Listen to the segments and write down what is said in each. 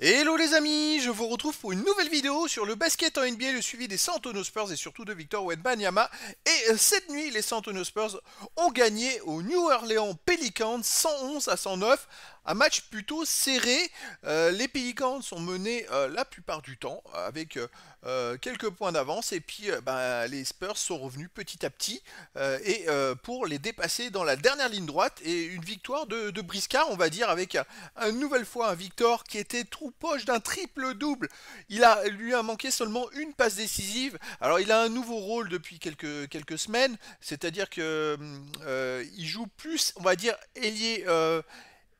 Hello les amis, je vous retrouve pour une nouvelle vidéo sur le basket en NBA, le suivi des San Antonio Spurs et surtout de Victor Wembanyama. Et euh, cette nuit, les San Antonio Spurs ont gagné au New Orleans Pelicans 111 à 109 un match plutôt serré. Euh, les Pelicans sont menés euh, la plupart du temps avec euh, quelques points d'avance et puis bah, les Spurs sont revenus petit à petit et pour les dépasser dans la dernière ligne droite et une victoire de, de Briscard on va dire avec une nouvelle fois un Victor qui était trop poche d'un triple double. Il a lui a manqué seulement une passe décisive. Alors il a un nouveau rôle depuis quelques quelques semaines, c'est-à-dire que il joue plus on va dire ailier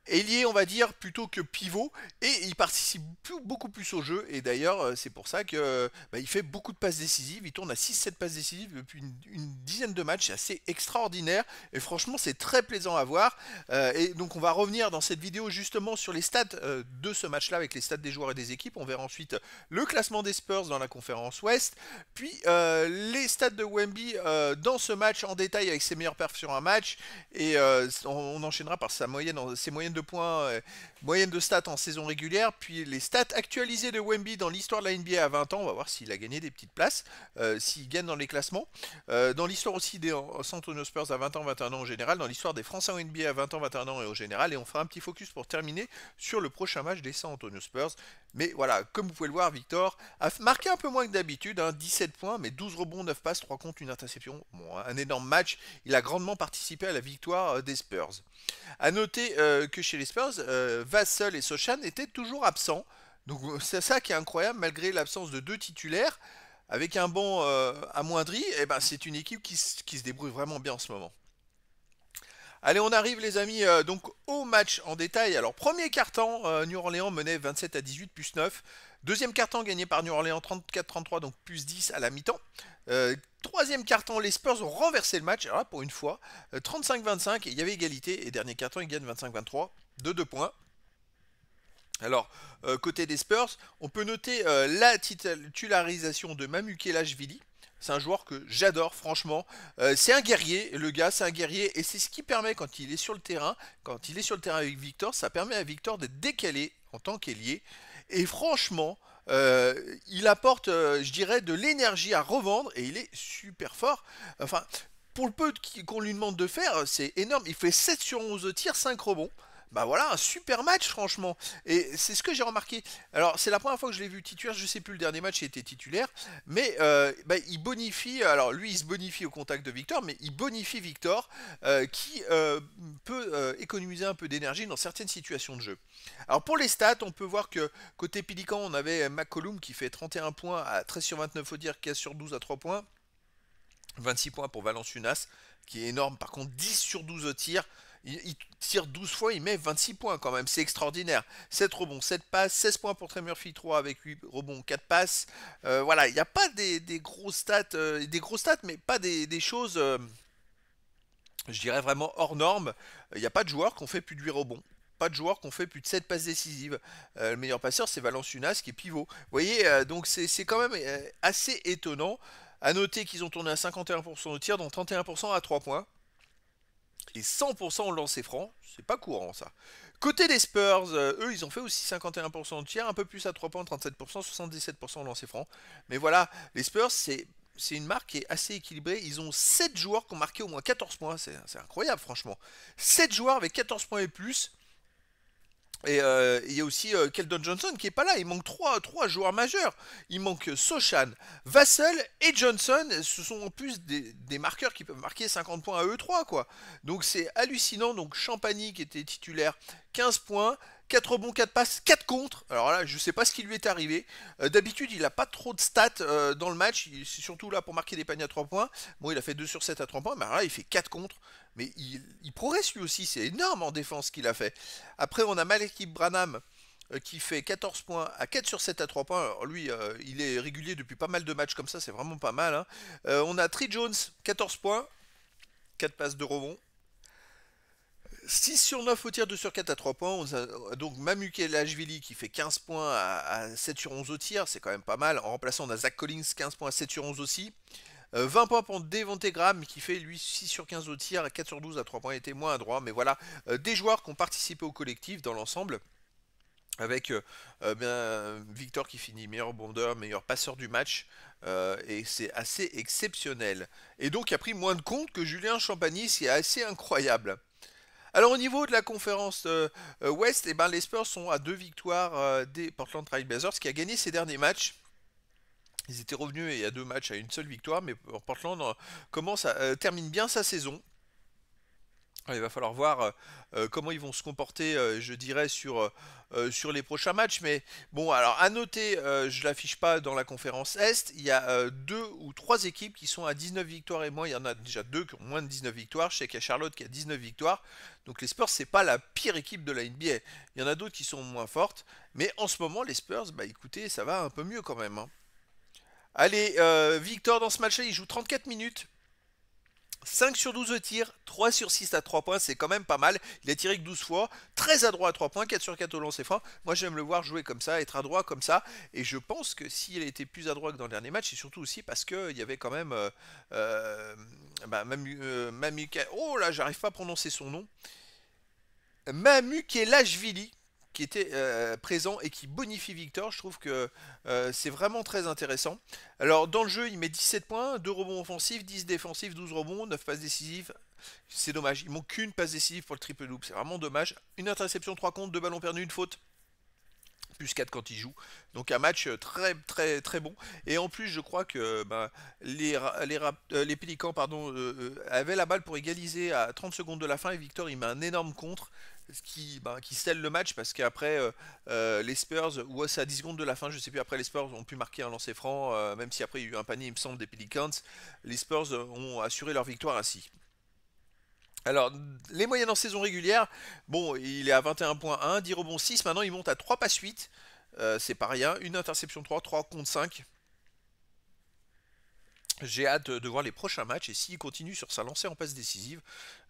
ailier, on va dire, plutôt que pivot, et il participe beaucoup plus au jeu, et d'ailleurs, euh, c'est pour ça que bah, il fait beaucoup de passes décisives, il tourne à 6-7 passes décisives depuis une, dizaine de matchs, c'est assez extraordinaire, et franchement, c'est très plaisant à voir, euh, et donc on va revenir dans cette vidéo justement sur les stats euh, de ce match-là, avec les stats des joueurs et des équipes, on verra ensuite le classement des Spurs dans la conférence Ouest, puis les stats de Wemby dans ce match en détail avec ses meilleures perfs sur un match, et on, enchaînera par sa moyenne, ses moyennes de points, euh, moyenne de stats en saison régulière, puis les stats actualisées de Wemby dans l'histoire de la NBA à 20 ans, on va voir s'il a gagné des petites places, euh, s'il gagne dans les classements. Euh, dans l'histoire aussi des San Antonio Spurs à 20 ans, 21 ans en général, dans l'histoire des Français en NBA à 20 ans, 21 ans et au général, et on fera un petit focus pour terminer sur le prochain match des San Antonio Spurs. Mais voilà, comme vous pouvez le voir, Victor a marqué un peu moins que d'habitude, 17 hein, points, mais 12 rebonds, 9 passes, 3 comptes, une interception. Bon, un énorme match. Il a grandement participé à la victoire des Spurs. A noter que chez les Spurs, euh, Vassell et Sochan étaient toujours absents. Donc c'est ça qui est incroyable, malgré l'absence de deux titulaires, avec un banc euh, amoindri, eh ben, c'est une équipe qui, se débrouille vraiment bien en ce moment. Allez, on arrive les amis euh, donc au match en détail. Alors premier carton, New Orleans menait 27 à 18 plus 9. Deuxième carton gagné par New Orleans 34-33 donc plus 10 à la mi-temps. troisième carton, les Spurs ont renversé le match, alors pour une fois, 35-25 il y avait égalité et dernier carton ils gagnent 25-23 de 2 points. Alors, euh, côté des Spurs, on peut noter euh, la titularisation de Mamukelashvili. C'est un joueur que j'adore, franchement. Euh, c'est un guerrier, le gars, c'est un guerrier. Et c'est ce qui permet, quand il est sur le terrain, quand il est sur le terrain avec Victor, ça permet à Victor d'être décalé en tant qu'ailier. Et franchement, il apporte, je dirais, de l'énergie à revendre. Et il est super fort. Enfin, pour le peu qu'on lui demande de faire, c'est énorme. Il fait 7 sur 11 de tir, 5 rebonds. Bah voilà, un super match franchement. Et c'est ce que j'ai remarqué. Alors c'est la première fois que je l'ai vu titulaire, je sais plus le dernier match il était titulaire, mais euh, bah, il bonifie, alors lui il se bonifie au contact de Victor, mais il bonifie Victor euh, qui euh, peut économiser un peu d'énergie dans certaines situations de jeu. Alors pour les stats, on peut voir que côté Pelican on avait McCollum qui fait 31 points à 13 sur 29 au dire, 15 sur 12 à 3 points. 26 points pour Valence Unas, qui est énorme. Par contre, 10 sur 12 au tir. Il, tire 12 fois, il met 26 points quand même, c'est extraordinaire. 7 rebonds, 7 passes, 16 points pour Trey Murphy, 3 avec 8 rebonds, 4 passes. Euh, voilà, il n'y a pas des, gros stats, euh, des gros stats, mais pas des, choses, euh, je dirais vraiment hors norme. Il n'y a pas de joueurs qui ont fait plus de 8 rebonds. Pas de joueurs qui ont fait plus de 7 passes décisives. le meilleur passeur, c'est Valence Unas qui est pivot. Vous voyez, donc c'est quand même assez étonnant. A noter qu'ils ont tourné à 51% au tir, dont 31% à 3 points. Et 100% au lancer franc, c'est pas courant ça. Côté des Spurs, euh, eux ils ont fait aussi 51% au tir, un peu plus à 3 points, 37%, 77% au lancer franc. Mais voilà, les Spurs c'est une marque qui est assez équilibrée. Ils ont 7 joueurs qui ont marqué au moins 14 points. C'est incroyable, franchement. 7 joueurs avec 14 points et plus. Et euh, il y a aussi euh, Keldon Johnson qui est pas là. Il manque trois, trois joueurs majeurs. Il manque Sochan, Vassell et Johnson. Ce sont en plus des, marqueurs qui peuvent marquer 50 points à eux 3 quoi. Donc c'est hallucinant. Donc Champagny qui était titulaire 15 points. 4 rebonds, 4 passes, 4 contre. Alors là, je ne sais pas ce qui lui est arrivé. Euh, d'habitude, il n'a pas trop de stats dans le match. C'est surtout là pour marquer des paniers à 3 points. Bon, il a fait 2 sur 7 à 3 points, mais là, il fait 4 contre. Mais il, progresse lui aussi. C'est énorme en défense qu'il a fait. Après, on a Malek Branham euh, qui fait 14 points à 4 sur 7 à 3 points. Alors lui, il est régulier depuis pas mal de matchs comme ça, c'est vraiment pas mal. Hein. on a Tree Jones, 14 points, 4 passes de rebond. 6 sur 9 au tir, 2 sur 4 à 3 points. On a donc Mamuke Lashvili qui fait 15 points à, 7 sur 11 au tir, c'est quand même pas mal. En remplaçant, on a Zach Collins, 15 points à 7 sur 11 aussi. 20 euh, points pour Devonte Graham qui fait lui 6 sur 15 au tir, 4 sur 12 à 3 points, était moins à droit. Mais voilà, euh, des joueurs qui ont participé au collectif dans l'ensemble. avec bien, Victor qui finit meilleur bondeur, meilleur passeur du match. et c'est assez exceptionnel. Et donc il a pris moins de comptes que Julien Champagny, c'est assez incroyable. Alors au niveau de la conférence Ouest, eh ben, les Spurs sont à deux victoires des Portland Trail Blazers qui a gagné ses derniers matchs. Ils étaient revenus il y a deux matchs à une seule victoire, mais Portland commence à, termine bien sa saison. Il va falloir voir euh, euh, comment ils vont se comporter, euh, je dirais, sur, sur les prochains matchs. Mais bon, alors à noter, je ne l'affiche pas dans la conférence Est, il y a deux ou trois équipes qui sont à 19 victoires et moins. Il y en a déjà deux qui ont moins de 19 victoires. Je sais qu'il y a Charlotte qui a 19 victoires. Donc les Spurs, c'est pas la pire équipe de la NBA. Il y en a d'autres qui sont moins fortes. Mais en ce moment, les Spurs, bah écoutez, ça va un peu mieux quand même. Hein. Allez, Victor dans ce match-là, il joue 34 minutes. 5 sur 12 de tir, 3 sur 6 à 3 points, c'est quand même pas mal. Il a tiré que 12 fois, très adroit à 3 points, 4 sur 4 au lancer franc. Moi j'aime le voir jouer comme ça, être adroit comme ça. Et je pense que s'il a été plus adroit que dans le dernier match, c'est surtout aussi parce qu'il y avait quand même euh, euh, bah, Mamu, euh, Oh là, j'arrive pas à prononcer son nom. Mamukelashvili qui était euh, présent et qui bonifie Victor. Je trouve que euh, c'est vraiment très intéressant. Alors dans le jeu, il met 17 points, 2 rebonds offensifs, 10 défensifs, 12 rebonds, 9 passes décisives. C'est dommage, il manque qu'une passe décisive pour le triple double, c'est vraiment dommage. Une interception, 3 comptes, 2 ballons perdus, une faute plus 4 quand il joue. Donc un match très très très bon. Et en plus je crois que ben, les, les, euh, les, Pélicans pardon, avaient la balle pour égaliser à 30 secondes de la fin et Victor il met un énorme contre qui, ben, qui scelle le match parce qu'après euh, euh, les Spurs, ou c'est à 10 secondes de la fin, je sais plus, après les Spurs ont pu marquer un lancer franc, euh, même si après il y a eu un panier, il me semble, des Pelicans, les Spurs ont assuré leur victoire ainsi. Alors, les moyennes en saison régulière, bon, il est à 21.1, 10 rebonds 6, maintenant il monte à 3 passes 8, c'est pas rien, une interception 3, 3 contre 5, j'ai hâte de voir les prochains matchs et s'il continue sur sa lancée en passe décisive,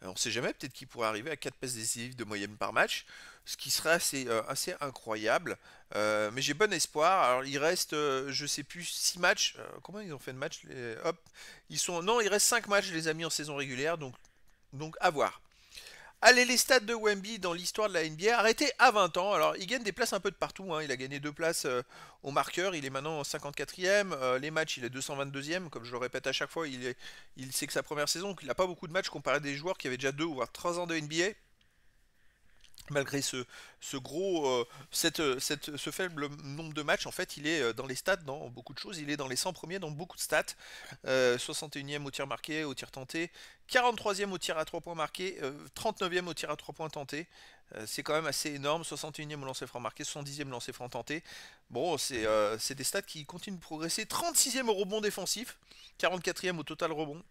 euh, on ne sait jamais, peut-être qu'il pourrait arriver à 4 passes décisives de moyenne par match, ce qui serait assez, euh, incroyable. Euh, mais j'ai bon espoir. Alors il reste, je sais plus, 6 matchs. comment ils ont fait de match Hop, ils sont. Non, il reste 5 matchs, les amis, en saison régulière, donc, donc à voir. Allez, les stats de Wemby dans l'histoire de la NBA, arrêté à 20 ans. Alors, il gagne des places un peu de partout. Hein. Il a gagné deux places euh, au marqueur. Il est maintenant 54e. Euh, les matchs, il est 222e. Comme je le répète à chaque fois, il, sait que sa première saison. il n'a pas beaucoup de matchs comparé à des joueurs qui avaient déjà deux ou voire trois ans de NBA malgré ce, gros, euh, cette, ce faible nombre de matchs, en fait, il est euh, dans les stats dans beaucoup de choses. Il est dans les 100 premiers dans beaucoup de stats. 61e euh, au tir marqué, au tir tenté, 43e au tir à 3 points marqué, 39e au tir à 3 points tenté. c'est quand même assez énorme. 61e au lancer franc marqué, 70e au lancer franc tenté. Bon, c'est des stats qui continuent de progresser. 36e au rebond défensif, 44e au total rebond.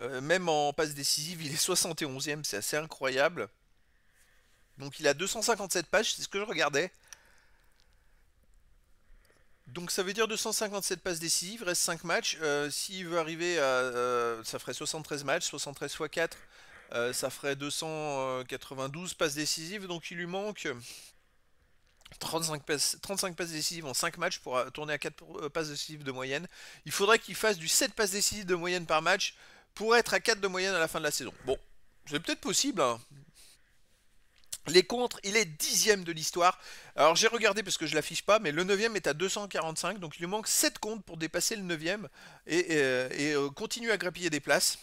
Euh, même en passe décisive, il est 71ème, c'est assez incroyable. Donc il a 257 pages, c'est ce que je regardais. Donc ça veut dire 257 passes décisives, reste 5 matchs. Euh, s'il veut arriver à... Euh, ça ferait 73 matchs, 73 x 4, ça ferait 292 passes décisives. Donc il lui manque 35 passes, 35 passes décisives en 5 matchs pour tourner à 4 passes décisives de moyenne. Il faudrait qu'il fasse du 7 passes décisives de moyenne par match pour être à 4 de moyenne à la fin de la saison. Bon, c'est peut-être possible. Hein. Les contres, il est dixième de l'histoire. Alors j'ai regardé parce que je l'affiche pas, mais le 9 est à 245, donc il lui manque 7 comptes pour dépasser le 9 et, et, euh, continue à grappiller des places.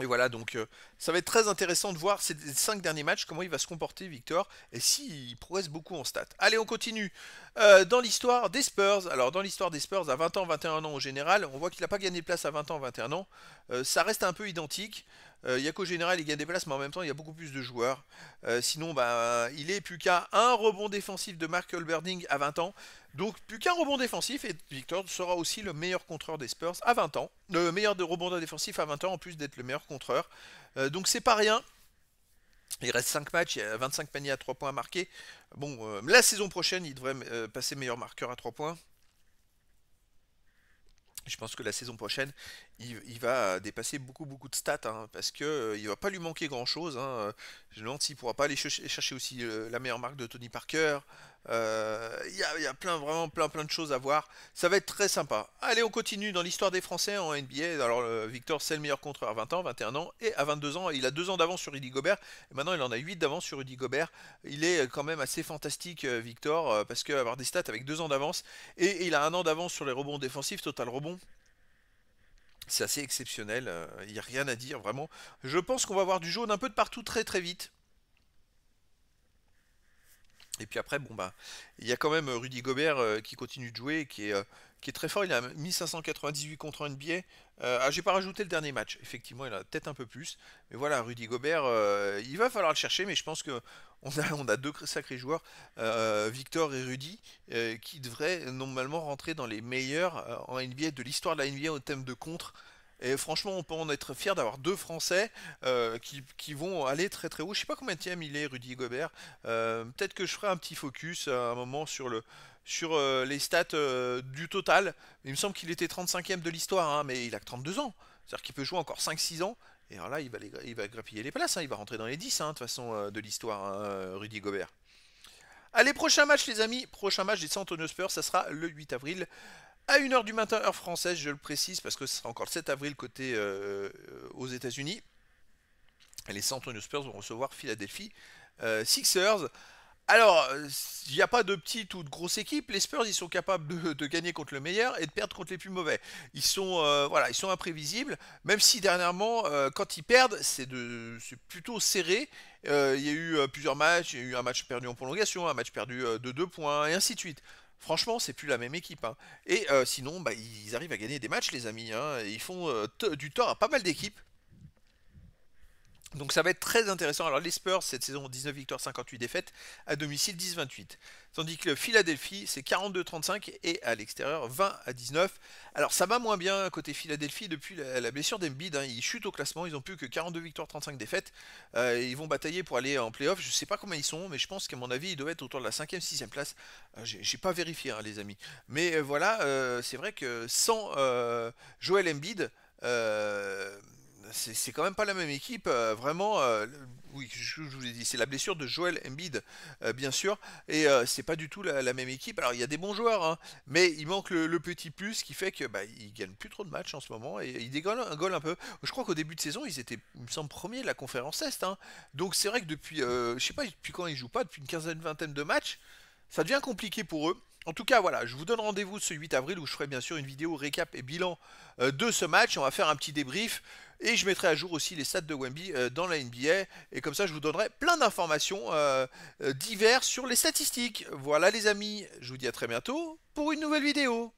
Et voilà, donc euh, ça va être très intéressant de voir ces 5 derniers matchs, comment il va se comporter Victor, et s'il progresse beaucoup en stats. Allez, on continue. Euh, dans l'histoire des Spurs, alors dans l'histoire des Spurs, à 20 ans, 21 ans au général, on voit qu'il n'a pas gagné de place à 20 ans, 21 ans. Euh, ça reste un peu identique. Il n'y a qu'au général, il gagne des places, mais en même temps, il y a beaucoup plus de joueurs. sinon, bah, il est plus qu'à un rebond défensif de Mark Berding à 20 ans. Donc plus qu'un rebond défensif et Victor sera aussi le meilleur contreur des Spurs à 20 ans. Le meilleur de rebond défensif à 20 ans en plus d'être le meilleur contreur. Euh, donc c'est pas rien. Il reste 5 matchs, il y a 25 paniers à 3 points marqués. Bon, euh, la saison prochaine, il devrait euh, passer meilleur marqueur à 3 points. Je pense que la saison prochaine, il, va dépasser beaucoup beaucoup de stats hein, parce que euh, il va pas lui manquer grand chose. Hein. Je me demande s'il pourra pas aller chercher aussi euh, la meilleure marque de Tony Parker. Euh, il y, a, plein vraiment plein plein de choses à voir. Ça va être très sympa. Allez, on continue dans l'histoire des Français en NBA. Alors Victor c'est le meilleur contreur à 20 ans, 21 ans et à 22 ans. Il a 2 ans d'avance sur Rudy Gobert. Et maintenant il en a 8 d'avance sur Rudy Gobert. Il est quand même assez fantastique Victor parce qu'avoir des stats avec 2 ans d'avance et il a un an d'avance sur les rebonds défensifs, total rebond. C'est assez exceptionnel, euh, il n'y a rien à dire vraiment. Je pense qu'on va avoir du jaune un peu de partout très très vite. Et puis après, bon bah, il y a quand même euh, Rudy Gobert euh, qui continue de jouer, qui est, qui est très fort. Il a 1598 contre NBA. ah, j'ai pas rajouté le dernier match. Effectivement, il a peut-être un peu plus. Mais voilà, Rudy Gobert, il va falloir le chercher, mais je pense que on a, a deux sacrés joueurs, Victor et Rudy, qui devraient normalement rentrer dans les meilleurs en NBA de l'histoire de la NBA au thème de contre. Et franchement, on peut en être fier d'avoir deux Français qui, vont aller très très haut. Je sais pas combien de il est, Rudy Gobert. Peut-être que je ferai un petit focus à un moment sur le les stats du total. Il me semble qu'il était 35ème de l'histoire, hein, mais il a que 32 ans. C'est-à-dire qu'il peut jouer encore 5-6 ans. Et alors là, il va, il va grappiller les places, hein. il va rentrer dans les 10 hein, de façon euh, de l'histoire, euh, Rudy Gobert. Allez, prochain match les amis, prochain match des San Antonio Spurs, ça sera le 8 avril à 1h du matin, heure française, je le précise, parce que ce sera encore le 7 avril côté euh, aux États-Unis. Les San Antonio Spurs vont recevoir Philadelphie Sixers. Alors, il n'y a pas de petite ou de grosse équipe. Les Spurs, ils sont capables de, gagner contre le meilleur et de perdre contre les plus mauvais. Ils sont, euh, voilà, ils sont imprévisibles. Même si dernièrement, euh, quand ils perdent, c'est plutôt serré. Euh, il y a eu plusieurs matchs. Il y a eu un match perdu en prolongation, un match perdu de 2 points, et ainsi de suite. Franchement, c'est plus la même équipe. Hein. Et sinon, bah, ils arrivent à gagner des matchs, les amis. Hein. Ils font du tort à pas mal d'équipes. Donc ça va être très intéressant. Alors les Spurs, cette saison, 19 victoires, 58 défaites, à domicile 10-28. Tandis que Philadelphie, c'est 42-35 et à l'extérieur 20 à 19. Alors ça va moins bien côté Philadelphie depuis la, blessure d'Embiid. Hein. Ils chutent au classement, ils n'ont plus que 42 victoires, 35 défaites. Euh, ils vont batailler pour aller en playoff. Je ne sais pas combien ils sont, mais je pense qu'à mon avis, ils doivent être autour de la 5e, 6e place. Euh, J'ai pas vérifié, hein, les amis. Mais euh, voilà, c'est vrai que sans Joel Embiid c'est quand même pas la même équipe. Euh, vraiment, euh, oui, je, vous ai dit, c'est la blessure de Joel Embiid, euh, bien sûr, et c'est pas du tout la, même équipe. Alors il y a des bons joueurs, hein, mais il manque le, petit plus qui fait que bah, gagnent plus trop de matchs en ce moment et ils dégolent un, un peu. Je crois qu'au début de saison, ils étaient, il me semble, premiers de la conférence Est. Hein. Donc c'est vrai que depuis, je sais pas depuis quand ils jouent pas, depuis une quinzaine, vingtaine de matchs, ça devient compliqué pour eux. En tout cas, voilà, je vous donne rendez-vous ce 8 avril où je ferai bien sûr une vidéo récap et bilan de ce match. On va faire un petit débrief. Et je mettrai à jour aussi les stats de Wemby euh, dans la NBA. Et comme ça, je vous donnerai plein d'informations euh, euh, diverses sur les statistiques. Voilà les amis, je vous dis à très bientôt pour une nouvelle vidéo.